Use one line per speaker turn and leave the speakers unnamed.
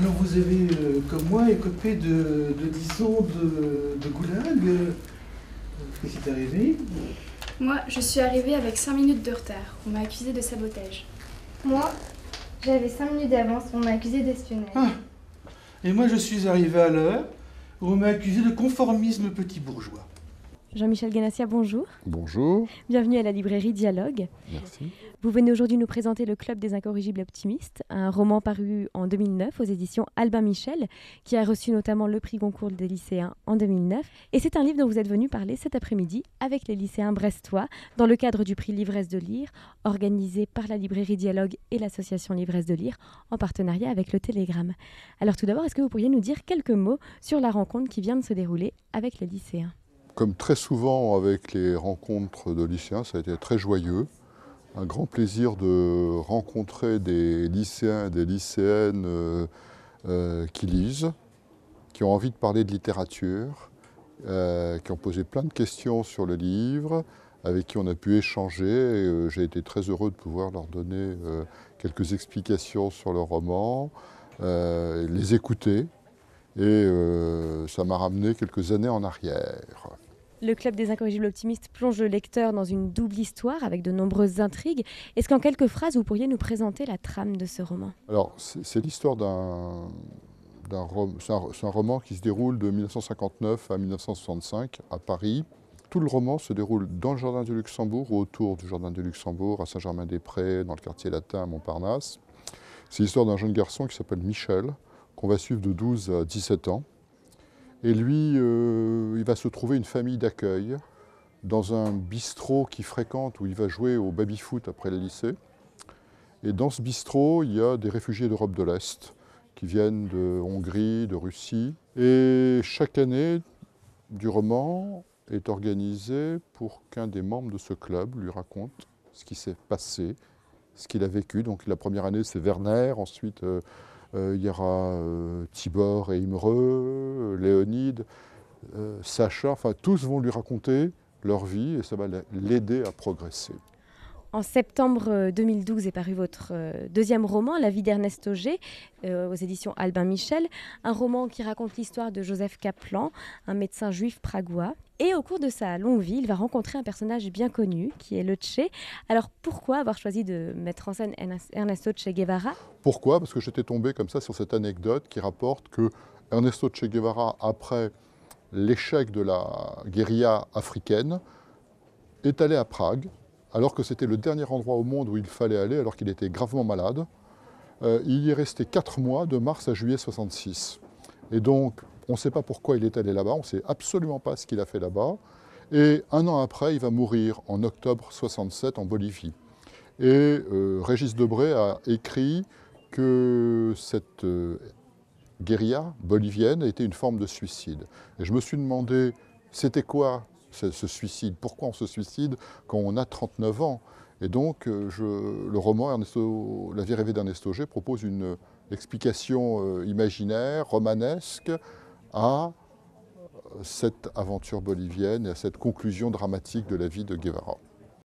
Alors vous avez, euh, comme moi, écopé de, de 10 ans de, de goulag. Euh, Qu'est-ce qui est arrivé?
Moi, je suis arrivée avec 5 minutes de retard. On m'a accusé de sabotage.
Moi, j'avais 5 minutes d'avance, on m'a accusé d'espionnage.
Ah. Et moi je suis arrivé à l'heure, où on m'a accusé de conformisme petit bourgeois.
Jean-Michel Ganassia, bonjour.
Bonjour,
Bienvenue à la librairie Dialogue.
merci.
Vous venez aujourd'hui nous présenter Le Club des Incorrigibles Optimistes, un roman paru en 2009 aux éditions Albin Michel, qui a reçu notamment le prix Goncourt des lycéens en 2009. Et c'est un livre dont vous êtes venu parler cet après-midi avec les lycéens brestois, dans le cadre du prix Livresse de Lire, organisé par la librairie Dialogue et l'association Livresse de Lire, en partenariat avec le Télégramme. Alors tout d'abord, est-ce que vous pourriez nous dire quelques mots sur la rencontre qui vient de se dérouler avec les lycéens?
Comme très souvent avec les rencontres de lycéens, ça a été très joyeux. Un grand plaisir de rencontrer des lycéens et des lycéennes euh, euh, qui lisent, qui ont envie de parler de littérature, euh, qui ont posé plein de questions sur le livre, avec qui on a pu échanger. J'ai été très heureux de pouvoir leur donner quelques explications sur le roman, les écouter. Et ça m'a ramené quelques années en arrière.
Le Club des Incorrigibles Optimistes plonge le lecteur dans une double histoire avec de nombreuses intrigues. Est-ce qu'en quelques phrases, vous pourriez nous présenter la trame de ce roman?
Alors, c'est l'histoire d'un. C'est roman qui se déroule de 1959 à 1965 à Paris. Tout le roman se déroule dans le Jardin du Luxembourg ou autour du Jardin du Luxembourg, à Saint-Germain-des-Prés, dans le quartier latin à Montparnasse. C'est l'histoire d'un jeune garçon qui s'appelle Michel, qu'on va suivre de 12 à 17 ans. Et lui, euh, il va se trouver une famille d'accueil dans un bistrot qu'il fréquente où il va jouer au baby-foot après le lycée. Et dans ce bistrot, il y a des réfugiés d'Europe de l'Est qui viennent de Hongrie, de Russie. Et chaque année du roman est organisée pour qu'un des membres de ce club lui raconte ce qui s'est passé, ce qu'il a vécu. Donc la première année, c'est Werner. Ensuite, euh, il y aura euh, Tibor et Imre, euh, Léonide, euh, Sacha. Enfin, tous vont lui raconter leur vie et ça va l'aider à progresser.
En septembre euh, 2012 est paru votre euh, deuxième roman, La vie d'Ernest Auger, euh, aux éditions Albin Michel, un roman qui raconte l'histoire de Joseph Kaplan, un médecin juif pragois. Et au cours de sa longue vie, il va rencontrer un personnage bien connu, qui est le Che. Alors pourquoi avoir choisi de mettre en scène Ernes- Ernesto Che Guevara?
Pourquoi? Parce que j'étais tombé comme ça sur cette anecdote qui rapporte que Ernesto Che Guevara, après l'échec de la guérilla africaine, est allé à Prague, alors que c'était le dernier endroit au monde où il fallait aller, alors qu'il était gravement malade. Euh, il y est resté quatre mois, de mars à juillet 66. Et donc, on ne sait pas pourquoi il est allé là-bas, on ne sait absolument pas ce qu'il a fait là-bas. Et un an après, il va mourir en octobre 67 en Bolivie. Et euh, Régis Debray a écrit que cette euh, guérilla bolivienne était une forme de suicide. Et je me suis demandé, c'était quoi ce, suicide Pourquoi on se suicide quand on a 39 ans? Et donc, euh, le roman La vie rêvée d'Ernesto Auger propose une explication euh, imaginaire, romanesque, à euh, cette aventure bolivienne et à cette conclusion dramatique de la vie de Guevara.